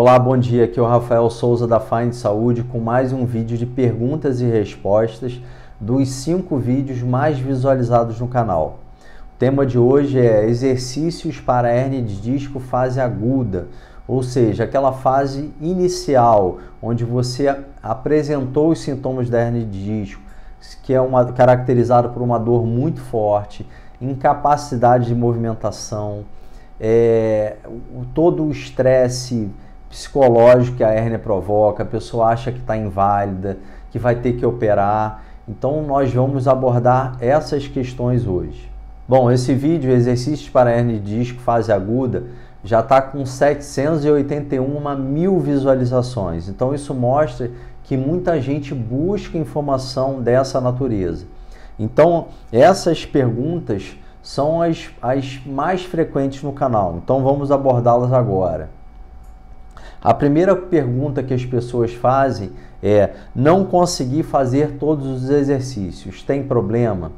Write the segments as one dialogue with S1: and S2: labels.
S1: Olá, bom dia. Aqui é o Rafael Souza da Find Saúde com mais um vídeo de perguntas e respostas dos cinco vídeos mais visualizados no canal. O tema de hoje é exercícios para hernia de disco fase aguda, ou seja, aquela fase inicial onde você apresentou os sintomas da hernia de disco, que é uma, caracterizado por uma dor muito forte, incapacidade de movimentação, é, todo o estresse psicológico que a hérnia provoca, a pessoa acha que está inválida, que vai ter que operar. Então nós vamos abordar essas questões hoje. Bom, esse vídeo, exercícios para hérnia de disco fase aguda, já está com 781 mil visualizações. Então isso mostra que muita gente busca informação dessa natureza. Então essas perguntas são as, as mais frequentes no canal. Então vamos abordá-las agora. A primeira pergunta que as pessoas fazem é: não consegui fazer todos os exercícios, tem problema?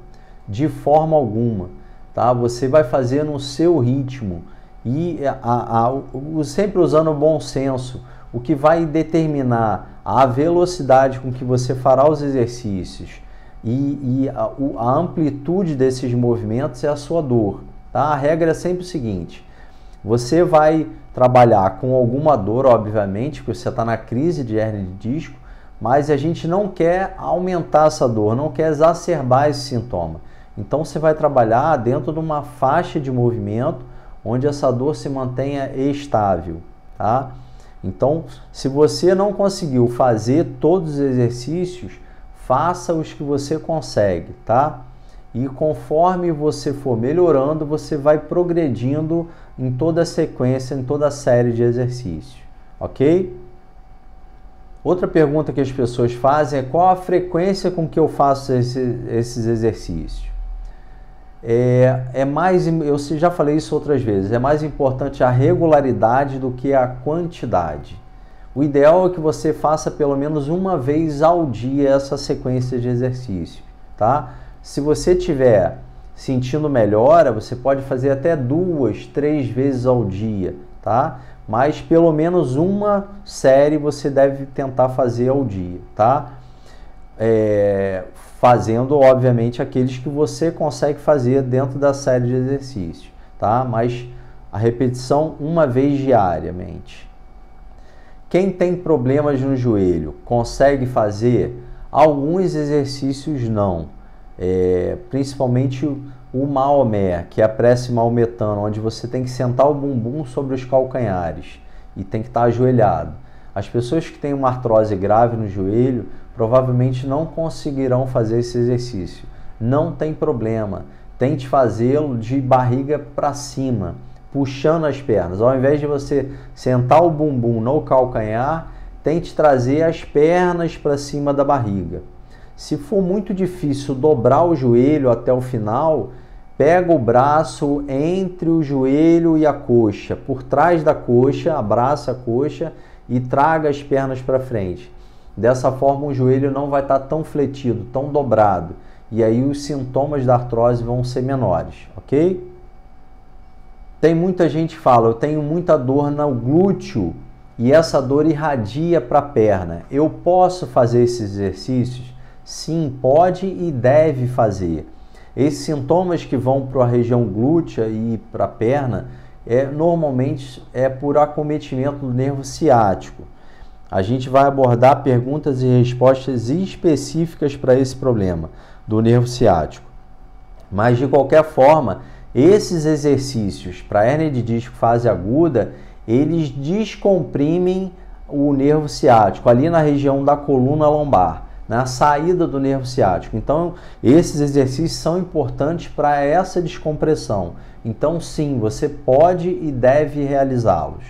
S1: De forma alguma, tá? Você vai fazer no seu ritmo e a, a, sempre usando o bom senso. O que vai determinar a velocidade com que você fará os exercícios e, e a, a amplitude desses movimentos é a sua dor. Tá? A regra é sempre o seguinte: você vai trabalhar com alguma dor, obviamente, porque você está na crise de hernia de disco, mas a gente não quer aumentar essa dor, não quer exacerbar esse sintoma. Então você vai trabalhar dentro de uma faixa de movimento onde essa dor se mantenha estável, tá? Então, se você não conseguiu fazer todos os exercícios, faça os que você consegue, tá? E conforme você for melhorando, você vai progredindo em toda a sequência, em toda a série de exercícios, ok? Outra pergunta que as pessoas fazem é qual a frequência com que eu faço esse, esses exercícios? É, é mais, eu já falei isso outras vezes, é mais importante a regularidade do que a quantidade. O ideal é que você faça pelo menos uma vez ao dia essa sequência de exercício, tá? Se você tiver sentindo melhora, você pode fazer até duas, três vezes ao dia, tá? Mas pelo menos uma série você deve tentar fazer ao dia, tá? É, fazendo, obviamente, aqueles que você consegue fazer dentro da série de exercícios, tá? Mas a repetição uma vez diariamente. Quem tem problemas no joelho consegue fazer? Alguns exercícios não. É, principalmente o Maomé, que é a prece maometana, onde você tem que sentar o bumbum sobre os calcanhares e tem que estar ajoelhado. As pessoas que têm uma artrose grave no joelho provavelmente não conseguirão fazer esse exercício. Não tem problema. Tente fazê-lo de barriga para cima puxando as pernas. Ao invés de você sentar o bumbum no calcanhar, tente trazer as pernas para cima da barriga. Se for muito difícil dobrar o joelho até o final, pega o braço entre o joelho e a coxa, por trás da coxa, abraça a coxa e traga as pernas para frente. Dessa forma, o joelho não vai estar tá tão fletido, tão dobrado, e aí os sintomas da artrose vão ser menores, ok? Tem muita gente que fala, eu tenho muita dor no glúteo e essa dor irradia para a perna. Eu posso fazer esses exercícios? Sim, pode e deve fazer. Esses sintomas que vão para a região glútea e para a perna é normalmente é por acometimento do nervo ciático. A gente vai abordar perguntas e respostas específicas para esse problema do nervo ciático. Mas de qualquer forma, esses exercícios para hernia de disco fase aguda, eles descomprimem o nervo ciático ali na região da coluna lombar, na saída do nervo ciático. Então, esses exercícios são importantes para essa descompressão. Então, sim, você pode e deve realizá-los.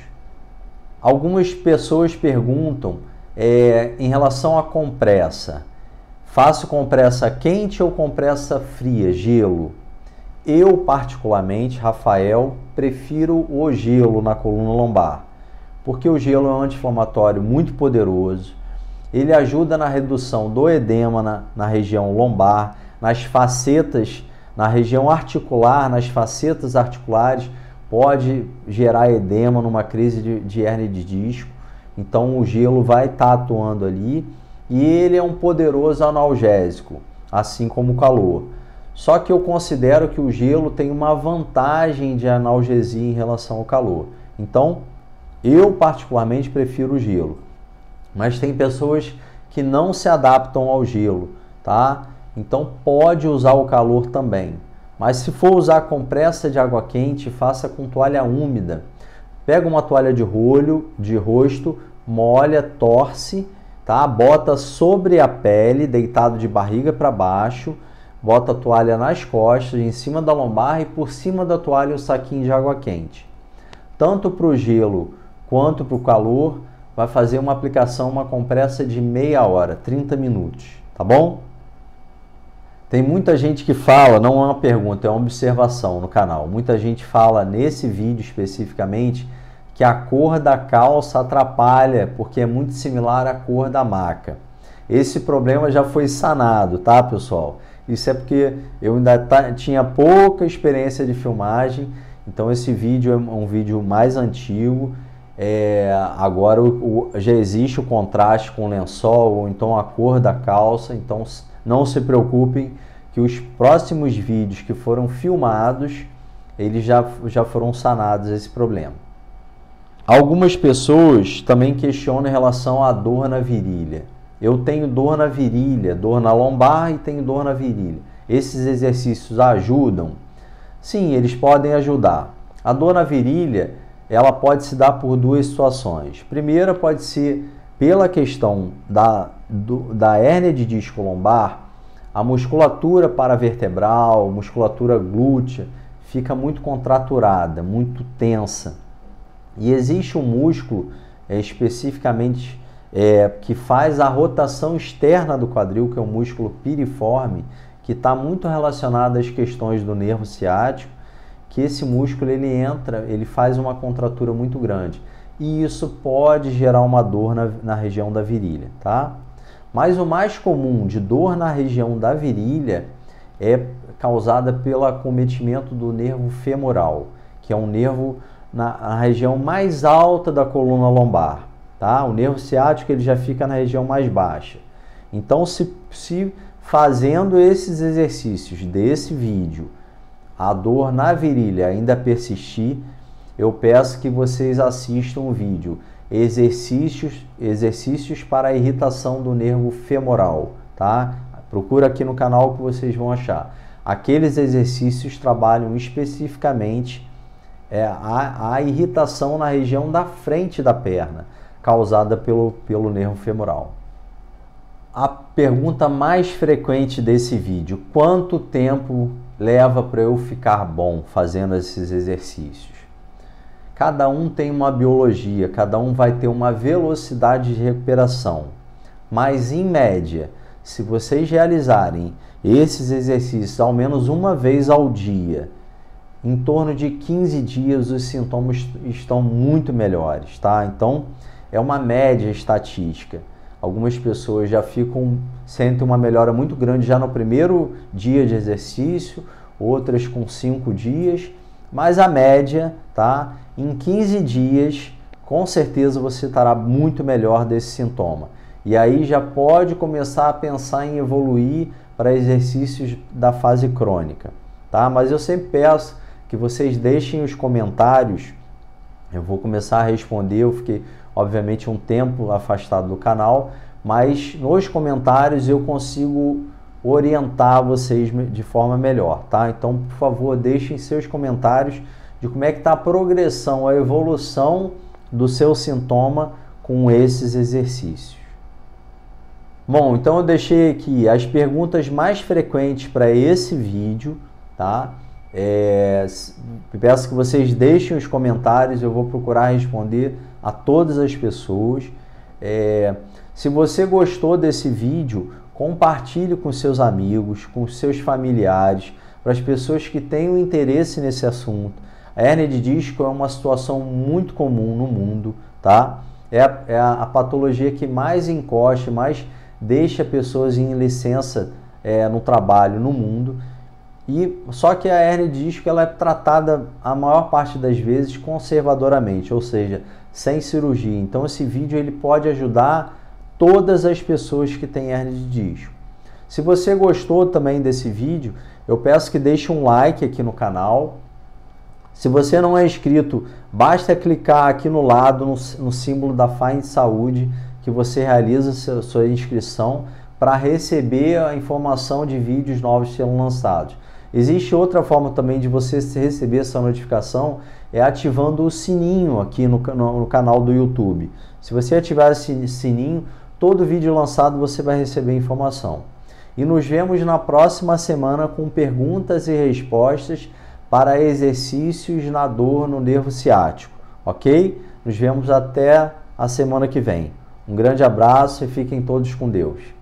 S1: Algumas pessoas perguntam é, em relação à compressa: faço compressa quente ou compressa fria, gelo? Eu, particularmente, Rafael, prefiro o gelo na coluna lombar, porque o gelo é um anti-inflamatório muito poderoso. Ele ajuda na redução do edema na, na região lombar, nas facetas, na região articular, nas facetas articulares, pode gerar edema numa crise de, de hernia de disco. Então o gelo vai estar tá atuando ali e ele é um poderoso analgésico, assim como o calor. Só que eu considero que o gelo tem uma vantagem de analgesia em relação ao calor. Então, eu particularmente prefiro o gelo. Mas tem pessoas que não se adaptam ao gelo, tá? Então pode usar o calor também. Mas se for usar compressa de água quente, faça com toalha úmida. Pega uma toalha de rolho, de rosto, molha, torce, tá? Bota sobre a pele, deitado de barriga para baixo, bota a toalha nas costas, em cima da lombar e por cima da toalha o saquinho de água quente. Tanto para o gelo quanto para o calor, vai fazer uma aplicação, uma compressa de meia hora, 30 minutos, tá bom? Tem muita gente que fala, não é uma pergunta, é uma observação no canal. Muita gente fala nesse vídeo especificamente que a cor da calça atrapalha porque é muito similar à cor da maca. Esse problema já foi sanado, tá, pessoal? Isso é porque eu ainda tinha pouca experiência de filmagem, então esse vídeo é um vídeo mais antigo. É, agora o, o, já existe o contraste com o lençol ou então a cor da calça, então não se preocupem que os próximos vídeos que foram filmados, eles já, já foram sanados esse problema. Algumas pessoas também questionam em relação à dor na virilha. Eu tenho dor na virilha, dor na lombar e tenho dor na virilha. Esses exercícios ajudam? Sim, eles podem ajudar. A dor na virilha, ela pode se dar por duas situações. Primeira pode ser pela questão da, do, da hérnia de disco lombar, a musculatura paravertebral, musculatura glútea, fica muito contraturada, muito tensa. E existe um músculo é, especificamente é, que faz a rotação externa do quadril, que é o músculo piriforme, que está muito relacionado às questões do nervo ciático, que esse músculo ele entra, ele faz uma contratura muito grande. E isso pode gerar uma dor na, na região da virilha, tá? Mas o mais comum de dor na região da virilha é causada pelo acometimento do nervo femoral, que é um nervo na, na região mais alta da coluna lombar. Tá? O nervo ciático ele já fica na região mais baixa. Então, se, se fazendo esses exercícios desse vídeo, a dor na virilha ainda persistir, eu peço que vocês assistam o vídeo exercícios, exercícios para a irritação do nervo femoral, tá? Procura aqui no canal que vocês vão achar. Aqueles exercícios trabalham especificamente é, a, a irritação na região da frente da perna, causada pelo, pelo nervo femoral. A pergunta mais frequente desse vídeo: quanto tempo leva para eu ficar bom fazendo esses exercícios? Cada um tem uma biologia, cada um vai ter uma velocidade de recuperação. Mas, em média, se vocês realizarem esses exercícios ao menos uma vez ao dia, em torno de 15 dias os sintomas estão muito melhores, tá? Então, é uma média estatística. Algumas pessoas já ficam sentem uma melhora muito grande já no primeiro dia de exercício, outras com 5 dias, mas a média, tá? em 15 dias, com certeza você estará muito melhor desse sintoma. E aí já pode começar a pensar em evoluir para exercícios da fase crônica, tá? Mas eu sempre peço que vocês deixem os comentários. Eu vou começar a responder, eu fiquei obviamente um tempo afastado do canal, mas nos comentários eu consigo orientar vocês de forma melhor, tá? Então, por favor, deixem seus comentários de como é que está a progressão, a evolução do seu sintoma com esses exercícios. Bom, então eu deixei aqui as perguntas mais frequentes para esse vídeo, tá? É, peço que vocês deixem os comentários, eu vou procurar responder a todas as pessoas. É, se você gostou desse vídeo, compartilhe com seus amigos, com seus familiares, para as pessoas que tenham interesse nesse assunto. A hernia de disco é uma situação muito comum no mundo, tá? É a, é a patologia que mais encosta, mais deixa pessoas em licença é, no trabalho no mundo. E só que a hernia de disco ela é tratada a maior parte das vezes conservadoramente, ou seja, sem cirurgia. Então esse vídeo ele pode ajudar todas as pessoas que têm hernia de disco. Se você gostou também desse vídeo, eu peço que deixe um like aqui no canal. Se você não é inscrito, basta clicar aqui no lado no, no símbolo da Find Saúde que você realiza sua, sua inscrição para receber a informação de vídeos novos sendo lançados. Existe outra forma também de você receber essa notificação, é ativando o sininho aqui no, no, no canal do YouTube. Se você ativar esse sininho, todo vídeo lançado você vai receber informação. E nos vemos na próxima semana com perguntas e respostas para exercícios na dor no nervo ciático, ok? Nos vemos até a semana que vem. Um grande abraço e fiquem todos com Deus.